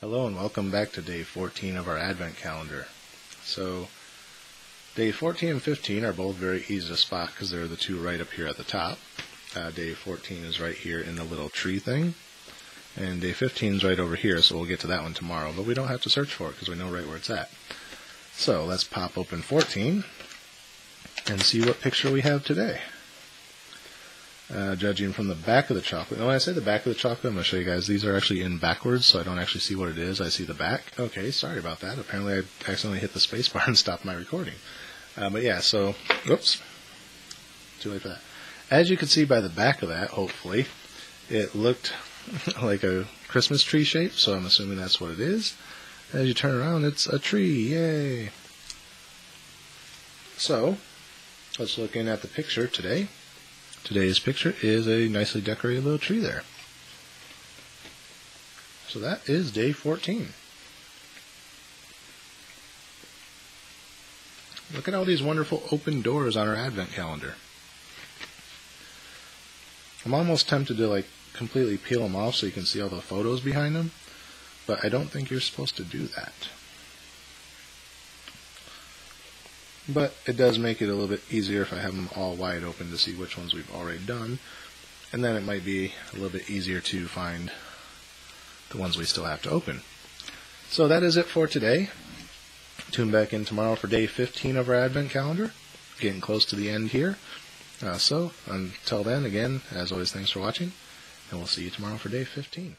Hello and welcome back to day 14 of our Advent calendar. So, day 14 and 15 are both very easy to spot because they're the two right up here at the top. Uh, day 14 is right here in the little tree thing, and day 15 is right over here, so we'll get to that one tomorrow, but we don't have to search for it because we know right where it's at. So, let's pop open 14 and see what picture we have today. Uh, judging from the back of the chocolate. when I say the back of the chocolate, I'm going to show you guys. These are actually in backwards, so I don't actually see what it is. I see the back. Okay, sorry about that. Apparently, I accidentally hit the space bar and stopped my recording. Uh, but yeah, so, oops, Too late for that. As you can see by the back of that, hopefully, it looked like a Christmas tree shape, so I'm assuming that's what it is. As you turn around, it's a tree. Yay! So, let's look in at the picture today. Today's picture is a nicely decorated little tree there. So that is day 14. Look at all these wonderful open doors on our advent calendar. I'm almost tempted to like completely peel them off so you can see all the photos behind them, but I don't think you're supposed to do that. But it does make it a little bit easier if I have them all wide open to see which ones we've already done. And then it might be a little bit easier to find the ones we still have to open. So that is it for today. Tune back in tomorrow for day 15 of our Advent calendar. Getting close to the end here. Uh, so until then, again, as always, thanks for watching, and we'll see you tomorrow for day 15.